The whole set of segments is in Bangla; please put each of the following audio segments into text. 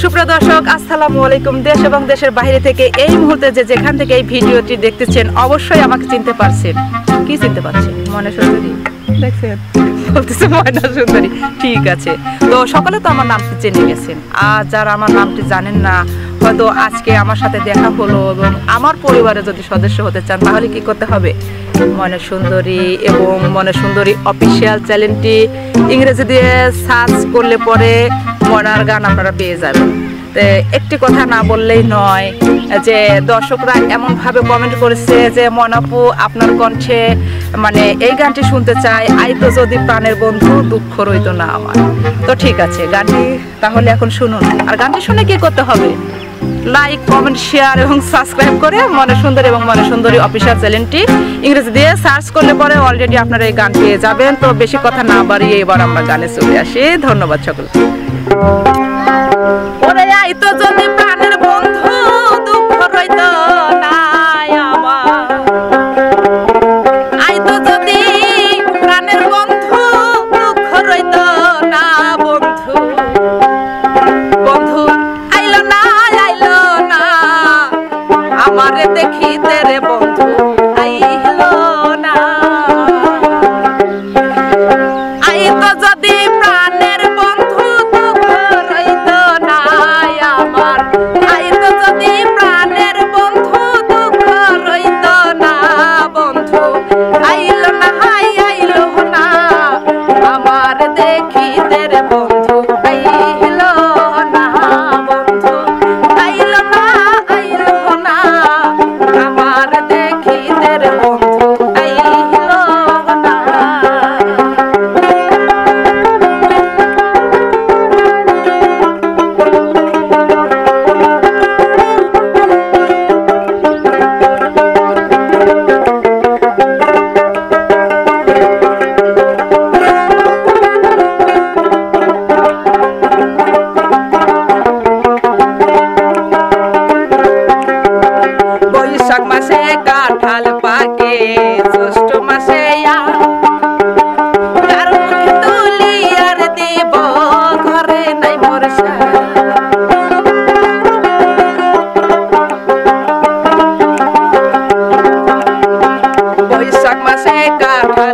সুপ্রিয় দর্শক আসসালামু আলাইকুম। দেশ এবং দেশের বাইরে থেকে এই মুহূর্তে যে যেখান থেকে এই ভিডিওটি দেখতেছেন অবশ্যই আমাকে চিনতে পারছেন। কি চিনতে পারছেন? মনে সুন্দরী। দেখছেন? বলতেছে ময়না সুন্দরী। ঠিক আছে। তো সকলে তো আমার নামটি চেনে গেছেন। আর যারা আমার নামটি জানেন না হয়তো আজকে আমার সাথে দেখা হলো এবং আমার পরিবারে যদি সদস্য হতে চান, তাহলে কি করতে হবে? মনে সুন্দরী এবং মনে সুন্দরী অফিসিয়াল চ্যানেলটি ইংরেজি দিয়ে সার্চ করলে পরে মনার গান আপনারা পেয়ে যাবেন। একটি কথা না বললেই নয় যে দর্শকরা এমনভাবে কমেন্ট করেছে যে, মনাপু, আপনার কণ্ঠে মানে এই গানটি শুনতে চাই, আই তো যদি প্রাণের বন্ধু, দুঃখ রইতো না আমার। তো ঠিক আছে, গানটি তাহলে এখন শুনুন। আর গানটি শুনে কি করতে হবে? লাইক কমেন্ট শেয়ার এবং সাবস্ক্রাইব করে মনে সুন্দর এবং মনে সুন্দরী অফিসার চ্যানেলটি ইংরেজি দিয়ে সার্চ করলে পরে অলরেডি আপনারা এই গান পেয়ে যাবেন। তো বেশি কথা না বাড়িয়ে এবার আমরা গানে চলে আসি। ধন্যবাদ সকল ওরে আই তো আই carro.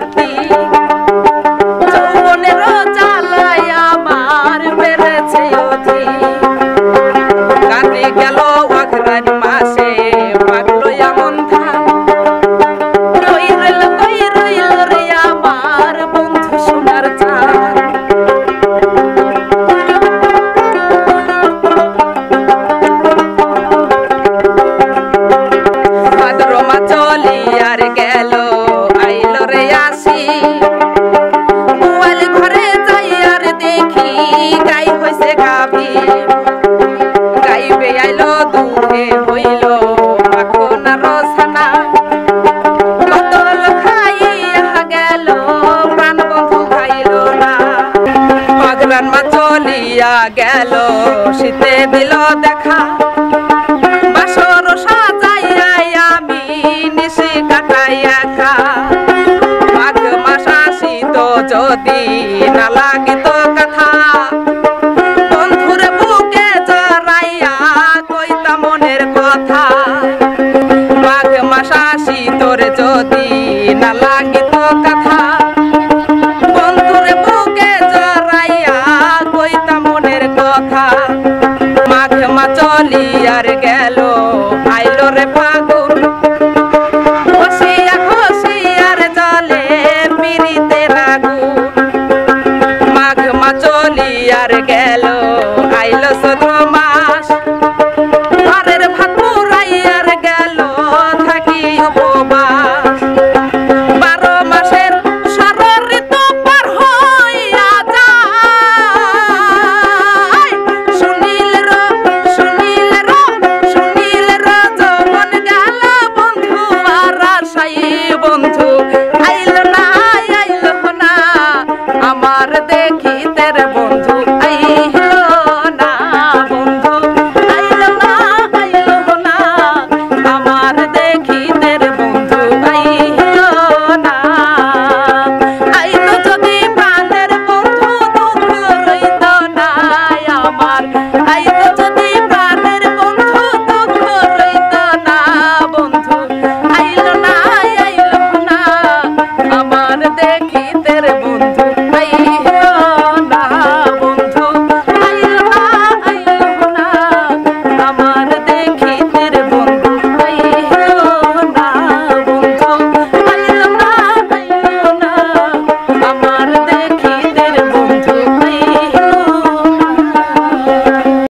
parte. চলিয়া গেল, শীতে দিল দেখা। বাসর সাজাইয়াই আমি নিশি কাটাই একা মাঘ মাস যদি না লাগিত কথা। মনের কথা। মাঘ যদি না